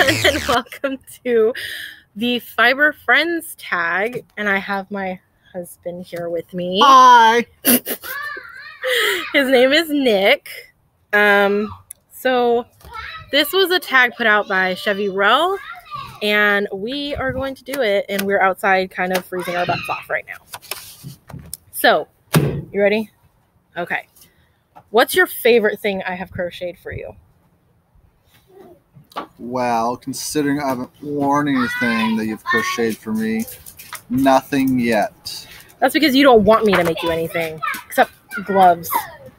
and welcome to the Fiber Friends tag. And I have my husband here with me. Hi. His name is Nick. Um, so this was a tag put out by Chevy Row, and we are going to do it. And we're outside, kind of freezing our butts off right now. So, you ready? Okay. What's your favorite thing I have crocheted for you? Well, considering I haven't worn anything that you've crocheted for me, nothing yet. That's because you don't want me to make you anything except gloves.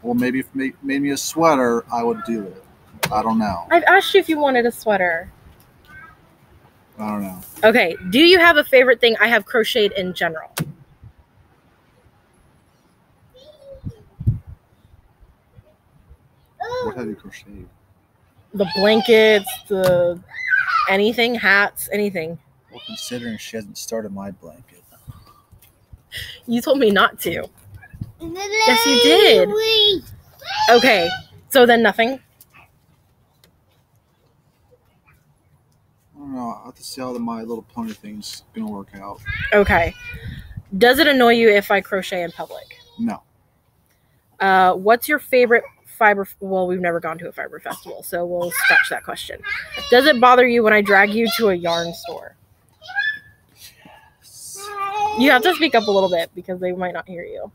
Well, maybe if you made me a sweater, I would do it. I don't know. I've asked you if you wanted a sweater. I don't know. Okay. Do you have a favorite thing I have crocheted in general? What have you crocheted? The blankets, the anything, hats, anything. Well, considering she hasn't started my blanket. You told me not to. Yes, you did. Okay. So then nothing. I don't know. I have to see how the My Little Pony thing's gonna work out. Okay. Does it annoy you if I crochet in public? No. Uh, what's your favorite fiber? Well, we've never gone to a fiber festival, so we'll scratch that question. Does it bother you when I drag you to a yarn store? You have to speak up a little bit because they might not hear you.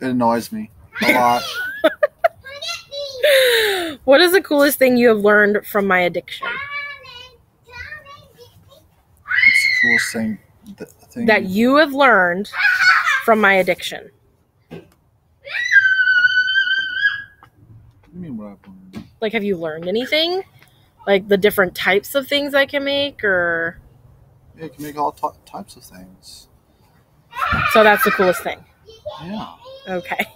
It annoys me a lot. what is the coolest thing you have learned from my addiction? It's the coolest thing. Thing That you have learned from my addiction. Mean what I've learned? Like, have you learned anything? Like the different types of things I can make, or Yeah, you can make all types of things. so that's the coolest thing. Yeah. Okay.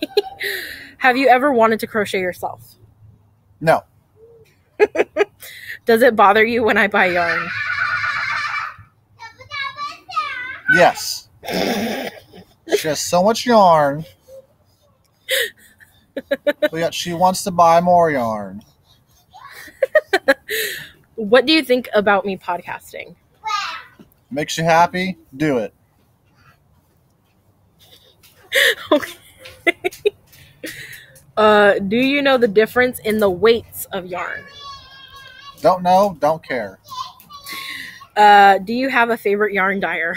have you ever wanted to crochet yourself? No. Does it bother you when I buy yarn? Yes. she has so much yarn. Yet she wants to buy more yarn. What do you think about me podcasting? Makes you happy? Do it. okay. uh, do you know the difference in the weights of yarn? Don't know? Don't care. Uh, do you have a favorite yarn dyer?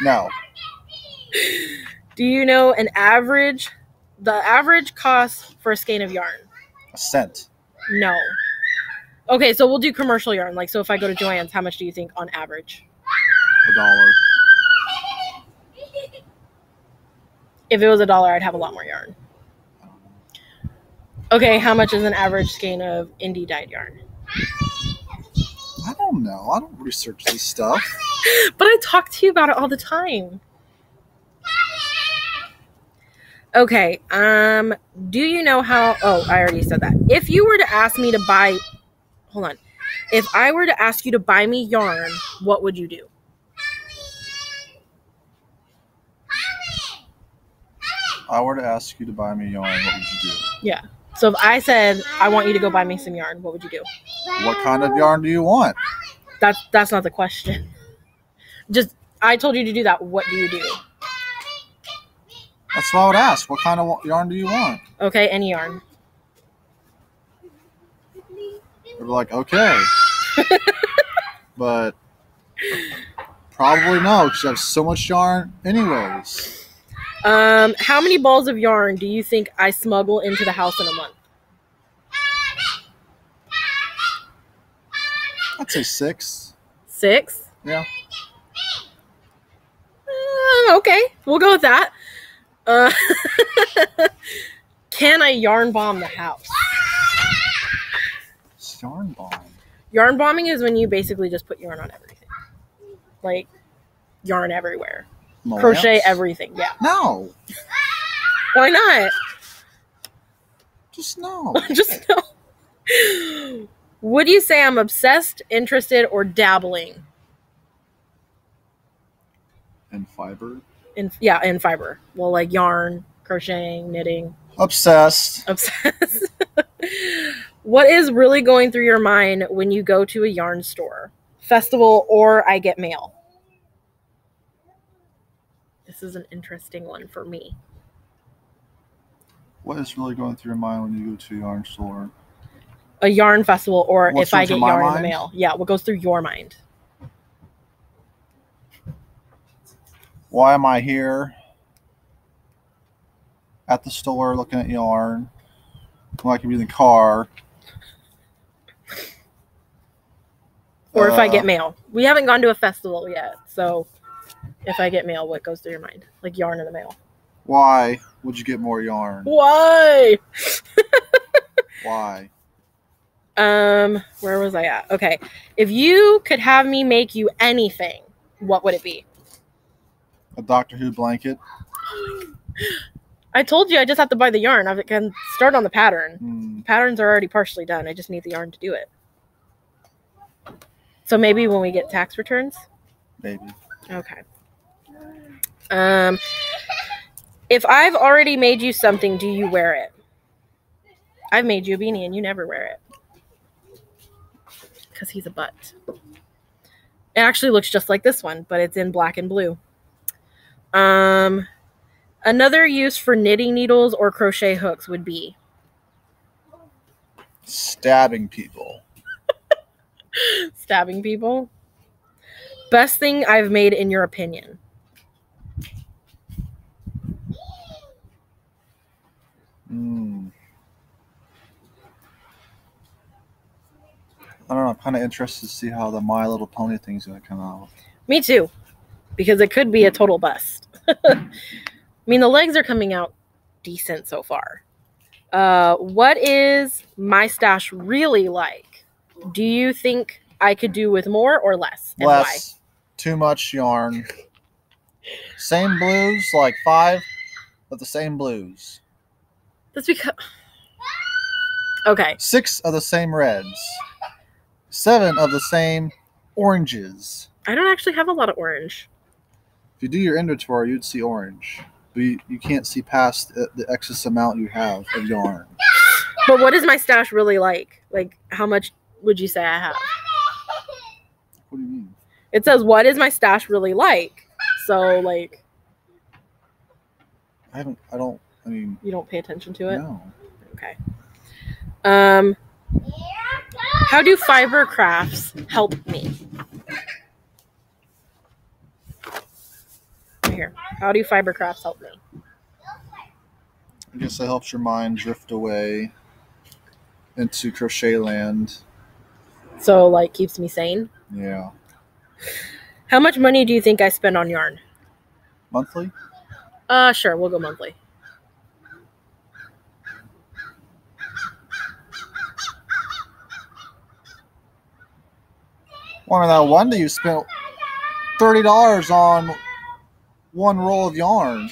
No. Do you know an average, the average cost for a skein of yarn? A cent. No. Okay, so we'll do commercial yarn. Like, so if I go to Joann's, how much do you think on average? A dollar. If it was a dollar, I'd have a lot more yarn. Okay, how much is an average skein of indie dyed yarn? I don't know. I don't research this stuff. But I talk to you about it all the time. Okay, um, do you know how? Oh, I already said that. If you were to ask me to buy, hold on. If I were to ask you to buy me yarn, what would you do? I were to ask you to buy me yarn, what would you do? Yeah. So if I said I want you to go buy me some yarn, what would you do? What kind of yarn do you want? That's that's not the question. Just I told you to do that. What do you do? That's what I would ask. What kind of yarn do you want? Okay, any yarn. They'd be like, okay. but probably no, because I have so much yarn anyways. Um, how many balls of yarn do you think I smuggle into the house in a month? I'd say six. Six. Yeah. Uh, okay, we'll go with that. Uh, can I yarn bomb the house? It's yarn bomb. Yarn bombing is when you basically just put yarn on everything, like yarn everywhere, crochet everything. Yeah, No. why not? Just no. just no. Would you say I'm obsessed, interested, or dabbling And fiber. In yeah in fiber? Well, like yarn, crocheting, knitting. Obsessed. Obsessed. What is really going through your mind when you go to a yarn store, festival, or I get mail? This is an interesting one for me. What is really going through your mind when you go to a yarn store? A yarn festival, or What if I get yarn in the mail. Yeah, what goes through your mind? Why am I here at the store looking at yarn? When I can be in the car. Or if I get Uh, mail. We haven't gone to a festival yet, so if I get mail, what goes through your mind? Like yarn in the mail. Why would you get more yarn? Why? Why? Um, where was I at? Okay. If you could have me make you anything, what would it be? A Doctor Who blanket? I told you I just have to buy the yarn. I can start on the pattern. Hmm, Patterns are already partially done. I just need the yarn to do it. So maybe when we get tax returns. maybe. Okay. Um, if I've already made you something, do you wear it? I've made you a beanie and you never wear it. Because he's a butt. It actually looks just like this one, but it's in black and blue. Um, another use for knitting needles or crochet hooks would be Stabbing people. stabbing people. Best thing I've made in your opinion. Hmm. I don't know. I'm kind of interested to see how the My Little Pony thing's gonna come out. Me too, because it could be a total bust. I mean, the legs are coming out decent so far. Uh, what is my stash really like? Do you think I could do with more or less? And Less, too much yarn. Same blues, like five, but the same blues. That's because. Okay, Six of the same reds. Seven of the same oranges. I don't actually have a lot of orange. You do your inventory, you'd see orange. But you, you can't see past the, the excess amount you have of yarn. But what is my stash really like? Like, how much would you say I have? What do you mean? It says, "What is my stash really like?" So, like, I haven't. I don't. I mean, you don't pay attention to it. no. Okay. Um, how do fiber crafts help me? Here. How do fiber crafts help me? I guess it helps your mind drift away into crochet land. So, like, keeps me sane. Yeah. How much money do you think I spend on yarn? Monthly? Uh, sure, we'll go monthly. Well, mean, that one day you spent thirty dollars on one roll of yarn,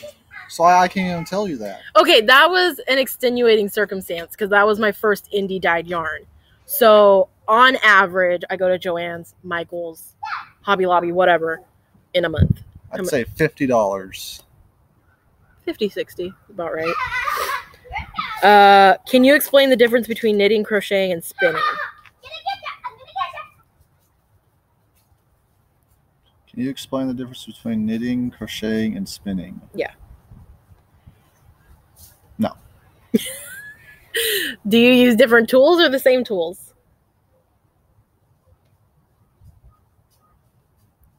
so I, I can't even tell you that. Okay, that was an extenuating circumstance because that was my first indie dyed yarn. So, on average, I go to Joann's, Michael's, Hobby Lobby, whatever, in a month. I'd say fifty dollars. 50 60 about right uh can you explain the difference between knitting crocheting and spinning Can you explain the difference between knitting, crocheting, and spinning? Yeah. No. Do you use different tools or the same tools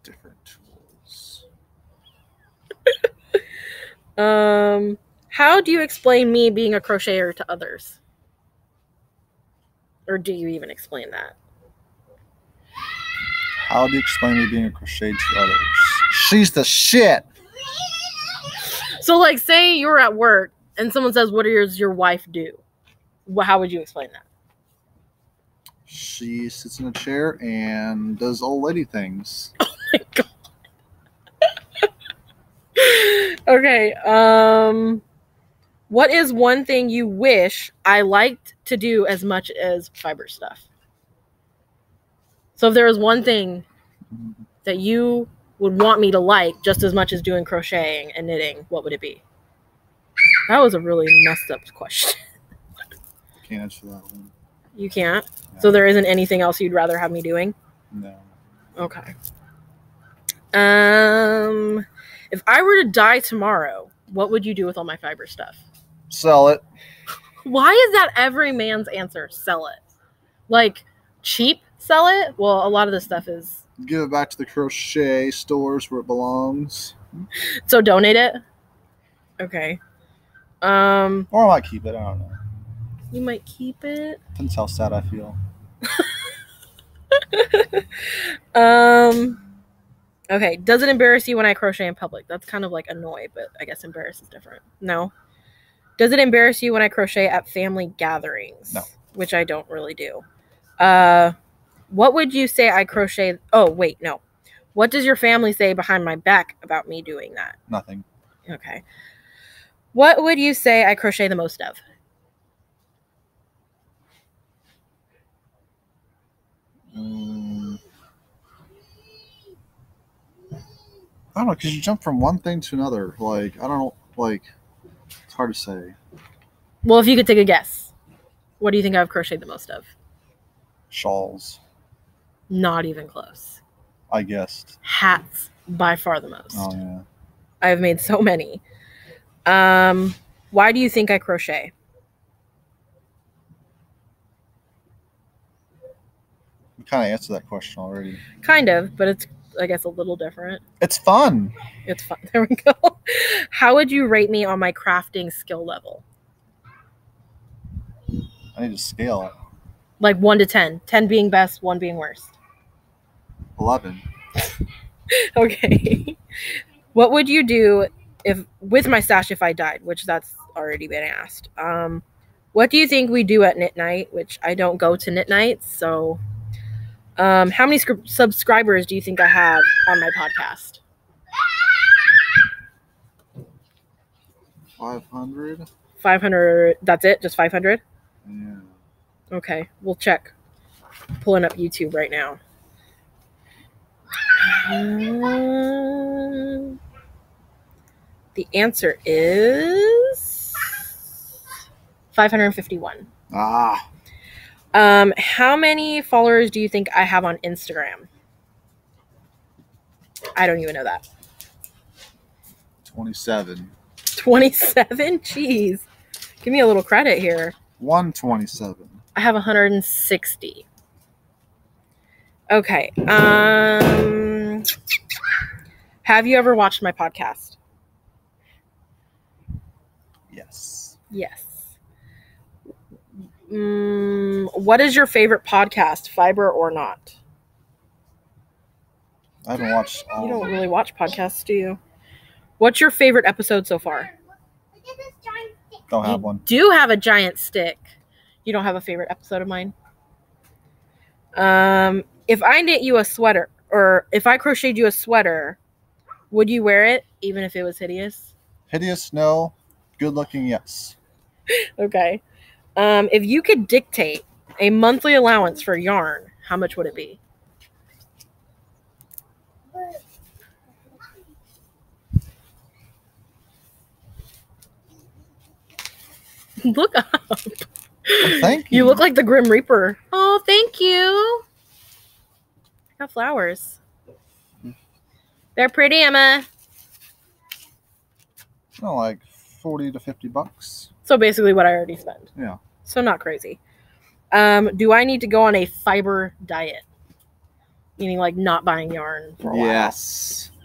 Different tools. um how do you explain me being a crocheter to others or do you even explain that How do you explain me being a crochet to others? She's the shit. so like say you're at work and someone says what does your wife do well, how would you explain that She sits in a chair and does old lady things. okay um what is one thing you wish i liked to do as much as fiber stuff so if there was one thing that you would want me to like just as much as doing crocheting and knitting what would it be that was a really messed up question Can't answer that one. You can't. So there isn't anything else you'd rather have me doing. No. Okay. Um, if I were to die tomorrow, what would you do with all my fiber stuff? Sell it. Why is that every man's answer? Sell it. Like cheap, sell it. Well, a lot of this stuff is Give it back to the crochet stores where it belongs. so donate it. Okay. Um, Or I might keep it. I don't know. you might keep it. Depends how sad I feel. Um. Okay. Does it embarrass you when I crochet in public? That's kind of like annoy, but I guess embarrass is different. No. Does it embarrass you when I crochet at family gatherings? No. Which I don't really do. Uh, what would you say I crochet? Oh wait, no. What does your family say behind my back about me doing that? Nothing. Okay. What would you say I crochet the most of? Mm. I don't know, because you jump from one thing to another. Like, I don't know, like, it's hard to say. Well, if you could take a guess, what do you think I've crocheted the most of? Shawls, Not even close. I guessed. Hats by far the most. Oh, yeah. I've made so many. Um, why do you think I crochet? We kind of answered that question already. Kind of, but it's I guess a little different. It's fun. It's fun. There we go. How would you rate me on my crafting skill level? I need to scale. It. Like 1 to 10. 10 being best, 1 being worst. 11. Okay. what would you do if with my stash if I died, which that's already been asked. Um what do you think we do at knit night, which I don't go to knit nights, so um how many sc- subscribers do you think I have on my podcast? 500? 500 that's it, just 500? Yeah. Okay, we'll check. Pulling up YouTube right now. Um, the answer is 551. Ah, Um, how many followers do you think I have on Instagram? I don't even know that. 27. 27? Jeez. Give me a little credit here. 127. I have 160. Okay. Um Have you ever watched my podcast? Yes. Yes. Mm, what is your favorite podcast, fiber or not? I haven't watched You don't really watch podcasts, do you? What's your favorite episode so far? Don't You have one. do have a giant stick. You don't have a favorite episode of mine? Um, if I knit you a sweater or if I crocheted you a sweater, would you wear it even if it was hideous? Hideous, no. Good looking, yes. Okay. Um, if you could dictate a monthly allowance for yarn, how much would it be? Look up. Well, thank you. You look like the Grim Reaper. Oh, thank you. Got flowers. They're pretty, Emma. Oh, like 40 to 50 bucks. So basically what I already spent. Yeah. So not crazy. Um, do I need to go on a fiber diet? Meaning like not buying yarn for a while. Yes.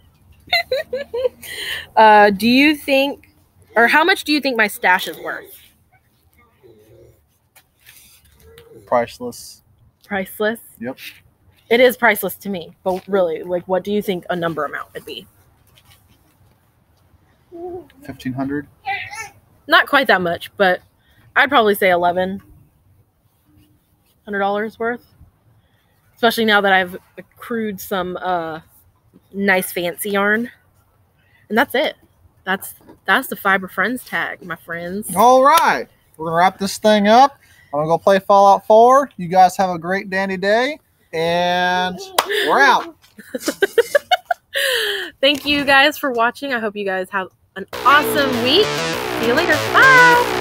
Uh, do you think or how much do you think my stash is worth? Priceless. Priceless? Yep. It is priceless to me. But really, like what do you think a number amount would be? 1500 Not quite that much, but I'd probably say eleven hundred dollars worth. Especially now that I've accrued some uh nice fancy yarn. And that's it. That's that's the Fiber Friends tag, my friends. All right. We're going to wrap this thing up. I'm going to go play Fallout 4. You guys have a great dandy day. And we're out. Thank you guys for watching. I hope you guys have an awesome week. See you later. Bye.